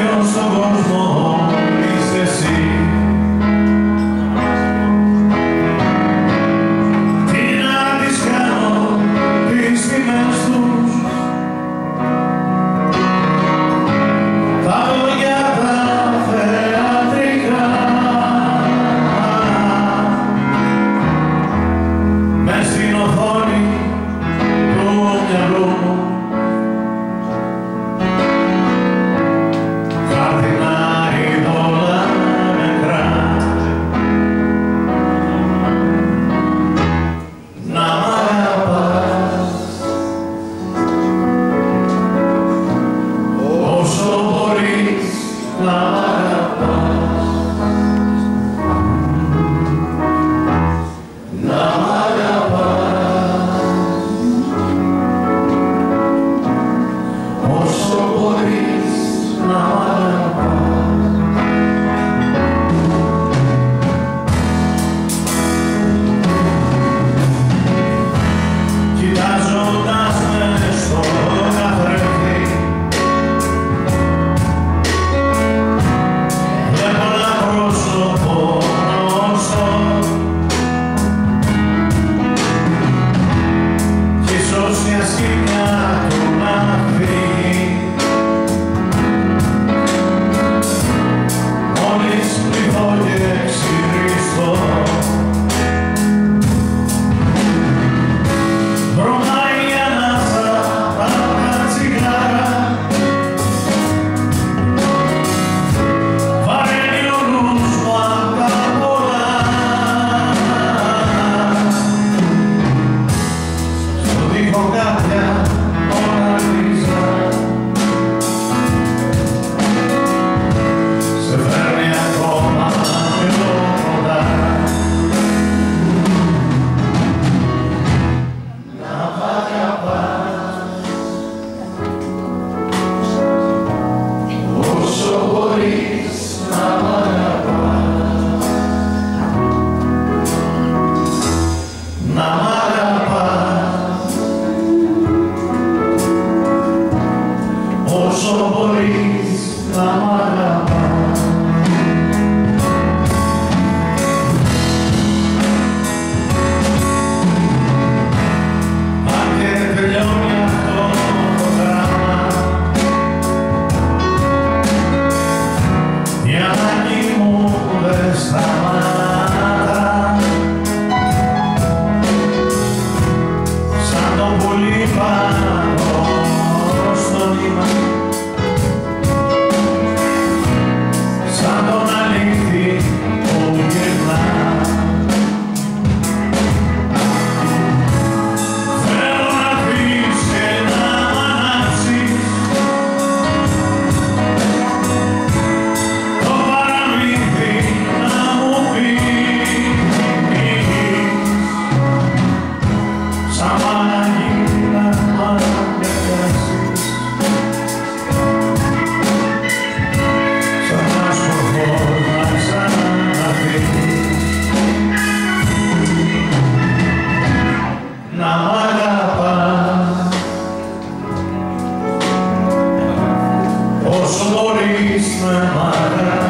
Κύριος στον κόσμο, είσαι εσύ. Father. glories, Amada. my Maharaj.